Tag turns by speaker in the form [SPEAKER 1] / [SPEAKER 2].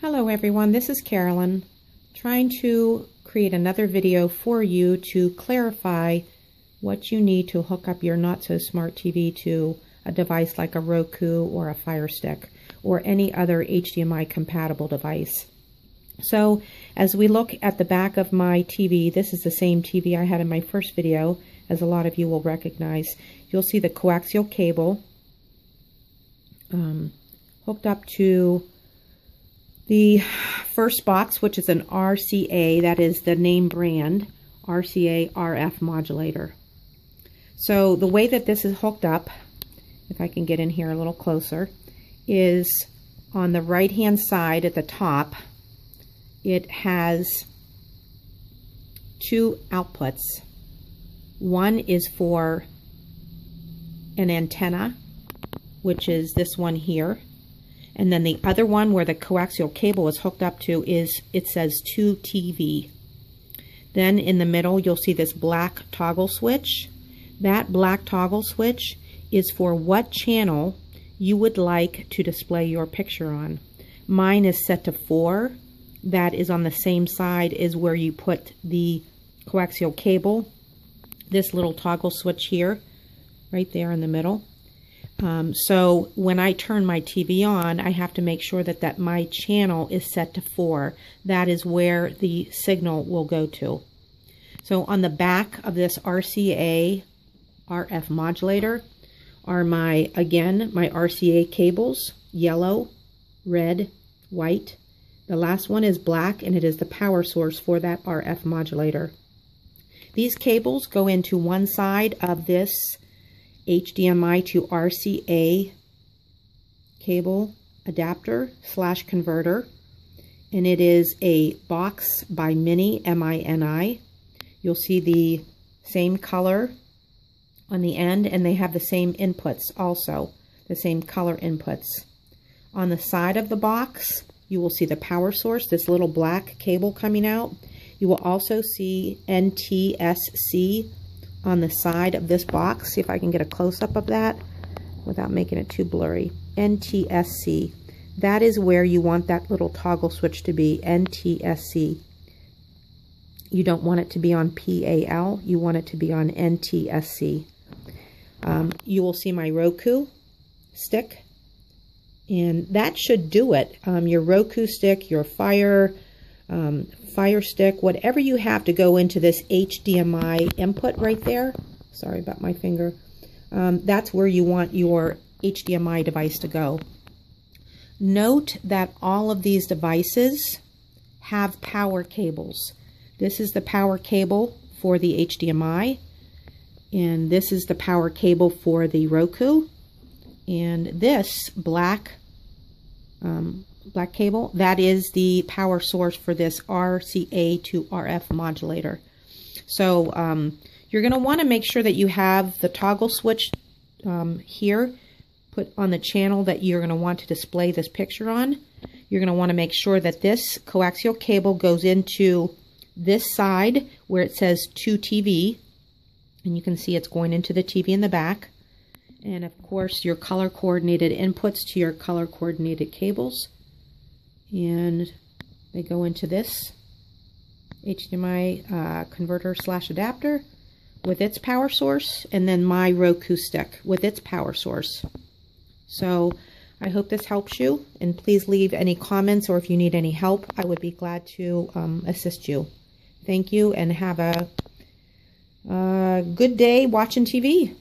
[SPEAKER 1] Hello everyone, this is Carolyn, trying to create another video for you to clarify what you need to hook up your not so smart TV to a device like a Roku or a Fire Stick or any other HDMI compatible device. So as we look at the back of my TV, this is the same TV I had in my first video, as a lot of you will recognize. You'll see the coaxial cable um, hooked up to the first box, which is an RCA, that is the name brand, RCA RF modulator. So the way that this is hooked up, if I can get in here a little closer, is on the right hand side at the top, it has two outputs. One is for an antenna, which is this one here, and then the other one where the coaxial cable is hooked up to is, it says 2TV. Then in the middle, you'll see this black toggle switch. That black toggle switch is for what channel you would like to display your picture on. Mine is set to 4. That is on the same side as where you put the coaxial cable. This little toggle switch here, right there in the middle. Um, so when I turn my TV on, I have to make sure that, that my channel is set to 4. That is where the signal will go to. So on the back of this RCA RF modulator are my, again, my RCA cables, yellow, red, white. The last one is black and it is the power source for that RF modulator. These cables go into one side of this HDMI to RCA cable adapter slash converter. And it is a box by Mini, M-I-N-I. You'll see the same color on the end, and they have the same inputs also, the same color inputs. On the side of the box, you will see the power source, this little black cable coming out. You will also see NTSC on the side of this box. See if I can get a close-up of that without making it too blurry. NTSC. That is where you want that little toggle switch to be, NTSC. You don't want it to be on PAL, you want it to be on NTSC. Um, you will see my Roku stick, and that should do it. Um, your Roku stick, your Fire, um, Fire Stick, whatever you have to go into this HDMI input right there. Sorry about my finger. Um, that's where you want your HDMI device to go. Note that all of these devices have power cables. This is the power cable for the HDMI, and this is the power cable for the Roku, and this black um, black cable, that is the power source for this RCA to RF modulator. So um, you're going to want to make sure that you have the toggle switch um, here put on the channel that you're going to want to display this picture on. You're going to want to make sure that this coaxial cable goes into this side where it says 2TV. And you can see it's going into the TV in the back. And of course, your color coordinated inputs to your color coordinated cables and they go into this HDMI uh, converter slash adapter with its power source and then my Roku stick with its power source. So I hope this helps you and please leave any comments or if you need any help, I would be glad to um, assist you. Thank you and have a, a good day watching TV.